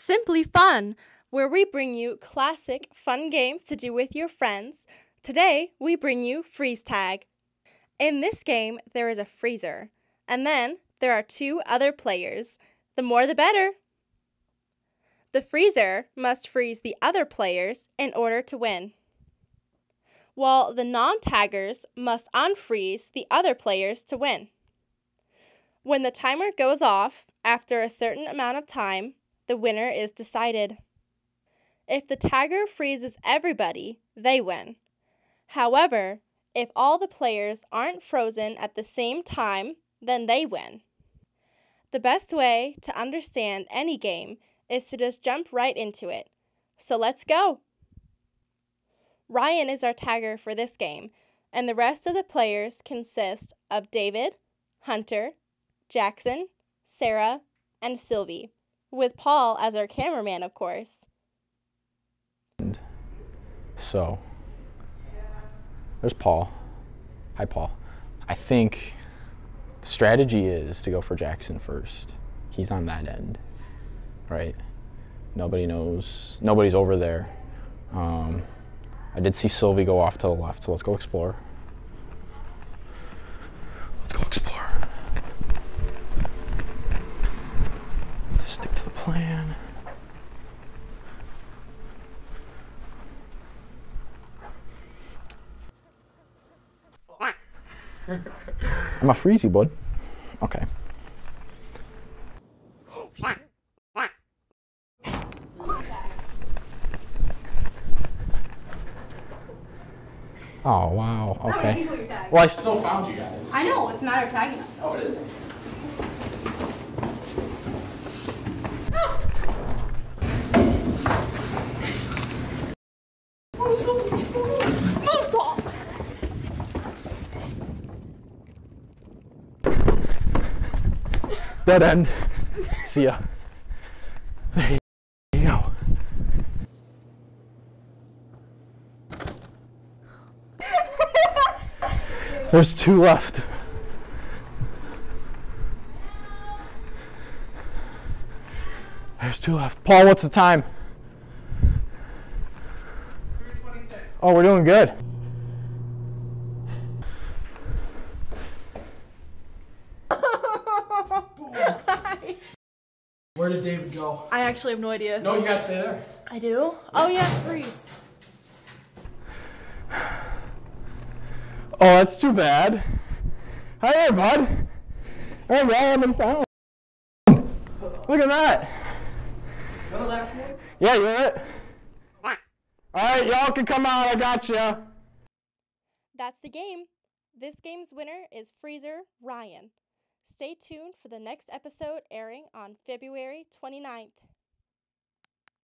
Simply Fun, where we bring you classic fun games to do with your friends. Today, we bring you Freeze Tag. In this game, there is a freezer, and then there are two other players. The more the better. The freezer must freeze the other players in order to win, while the non taggers must unfreeze the other players to win. When the timer goes off after a certain amount of time, the winner is decided. If the tagger freezes everybody, they win. However, if all the players aren't frozen at the same time, then they win. The best way to understand any game is to just jump right into it. So let's go! Ryan is our tagger for this game, and the rest of the players consist of David, Hunter, Jackson, Sarah, and Sylvie, with Paul as our cameraman, of course. So, there's Paul. Hi, Paul. I think the strategy is to go for Jackson first. He's on that end, right? Nobody knows. Nobody's over there. Um, I did see Sylvie go off to the left, so let's go explore. Let's go explore. Stick to the plan. I'm a freezy, bud. Okay. Oh wow. Okay. Well, I still found you guys. I know, it's a matter of tagging us. Oh, it is. Ah! Move, Dead end. See ya. There you go. There's two left. There's two left. Paul, what's the time? Oh, we're doing good. Where did David go? I actually have no idea. No, you gotta stay there. I do? Oh, yeah, freeze. Oh, that's too bad. Hi there, bud. Hey, man, I'm found. Look at that. Yeah, you're it. All right, y'all can come out. I got you. That's the game. This game's winner is Freezer Ryan. Stay tuned for the next episode airing on February 29th.